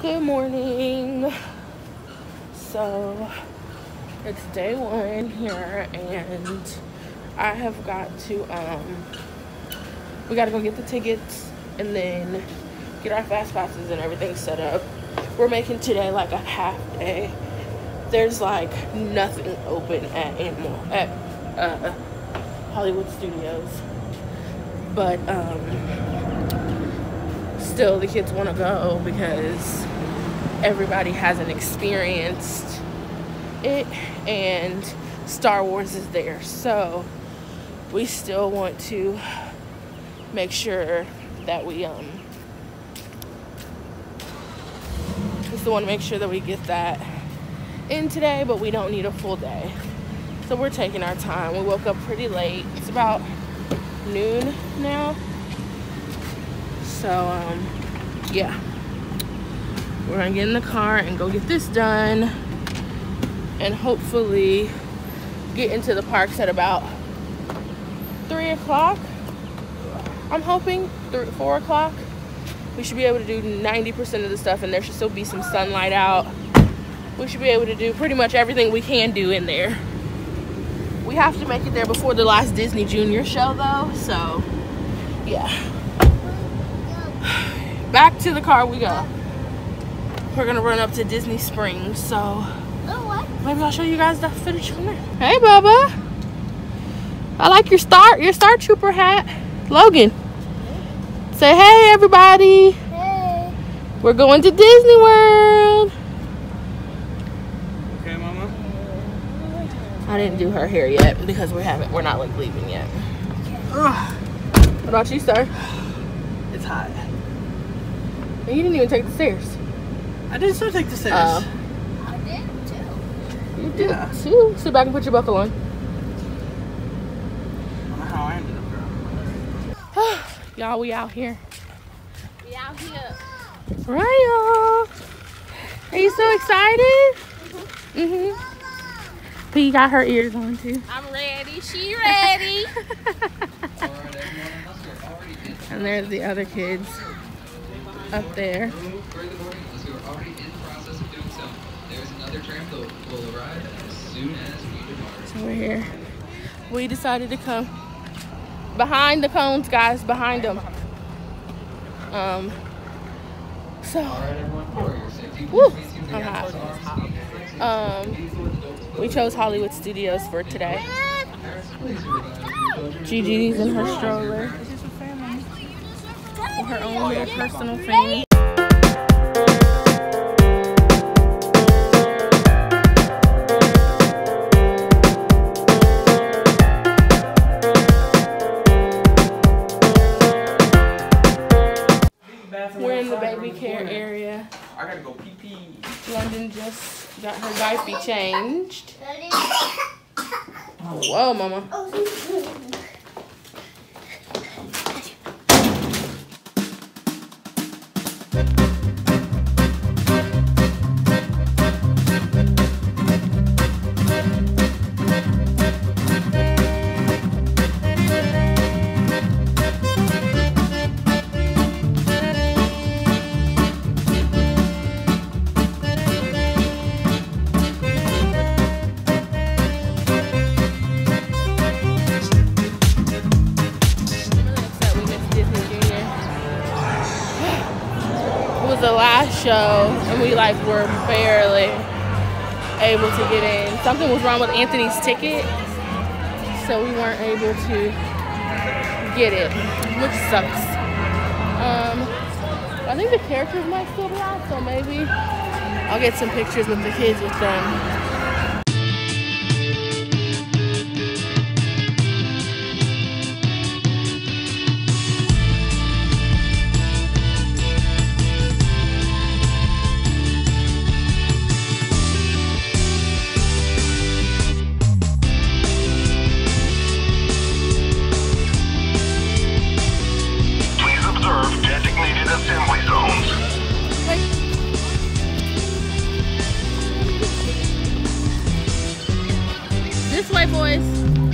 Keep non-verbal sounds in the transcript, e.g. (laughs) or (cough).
Good morning. So it's day one here and I have got to um we gotta go get the tickets and then get our fast passes and everything set up. We're making today like a half day. There's like nothing open at Animal at uh, Hollywood Studios. But um still the kids want to go because everybody hasn't experienced it and Star Wars is there. So we still want to make sure that we um we still want to make sure that we get that in today, but we don't need a full day. So we're taking our time. We woke up pretty late. It's about noon now. So um yeah. We're gonna get in the car and go get this done and hopefully get into the parks at about three o'clock. I'm hoping three, four o'clock. We should be able to do 90% of the stuff and there should still be some sunlight out. We should be able to do pretty much everything we can do in there. We have to make it there before the last Disney Junior show though, so yeah. (sighs) Back to the car we go. We're gonna run up to Disney Springs, so oh, maybe I'll show you guys the footage from there. Hey Bubba. I like your star your Star Trooper hat. Logan. Say hey everybody. Hey. We're going to Disney World. Okay, Mama. I didn't do her hair yet because we haven't we're not like leaving yet. What about you, sir? It's hot. You didn't even take the stairs. I did still take the stairs. Oh. I did too. You did Yeah. too. Sit back and put your buckle on. I don't know how I ended up there. (sighs) Y'all, we out here. We out here. Right, y'all. Are you so excited? Mm-hmm. P got her ears on too. I'm ready. She ready. (laughs) (laughs) And there's the other kids up there. Already in the process of doing so, there's another tram that will arrive as soon as we depart. So we're here. We decided to come behind the cones, guys, behind them. Um. So, All right, everyone, for your safety, Woo, please use the I'm hot. um, exits, with adults we chose Hollywood Studios for today. Parents, please remember to use Gigi's in her stroller. With her own little personal thing. Baby care area. I gotta go pee pee. London just got her diaper changed. Whoa, mama. Show, and we like were barely able to get in. Something was wrong with Anthony's ticket, so we weren't able to get it, which sucks. Um, I think the characters might still be out, so maybe I'll get some pictures with the kids with them. This way, boys.